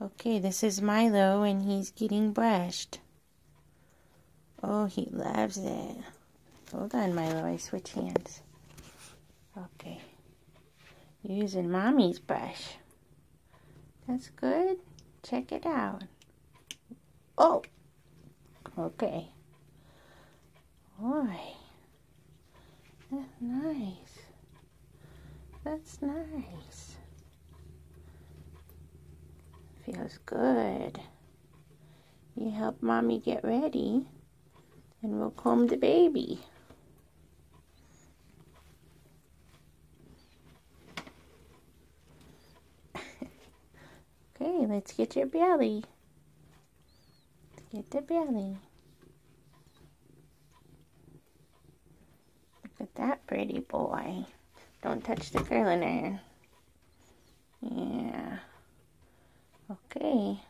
Okay, this is Milo and he's getting brushed. Oh, he loves it. Hold on, Milo, I switch hands. Okay. Using Mommy's brush. That's good. Check it out. Oh! Okay. Boy. That's nice. That's nice. Feels good. You help mommy get ready and we'll comb the baby. okay, let's get your belly. Get the belly. Look at that pretty boy. Don't touch the curling iron. Yeah. Okay.